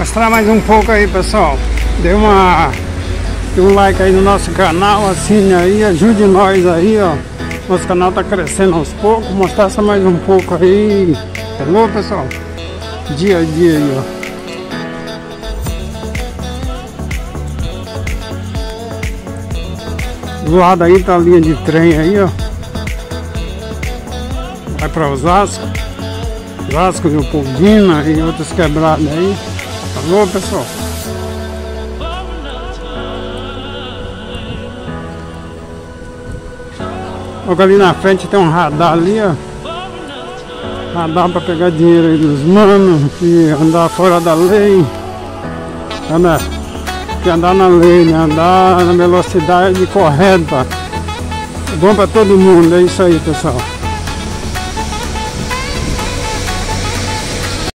Mostrar mais um pouco aí, pessoal. Dê uma dê um like aí no nosso canal, assine aí, ajude nós aí, ó. Nosso canal tá crescendo aos poucos. Mostrar só mais um pouco aí. Alô, pessoal? Dia a dia aí, ó. Do lado aí tá a linha de trem aí, ó. Vai para Osasco. Osasco, Leopoldina e outras quebradas aí. Alô, pessoal? Logo ali na frente tem um radar ali, ó. Radar para pegar dinheiro aí dos manos e andar fora da lei. Anda, que andar na lei, né? Andar na velocidade correta. Bom para todo mundo, é isso aí, pessoal.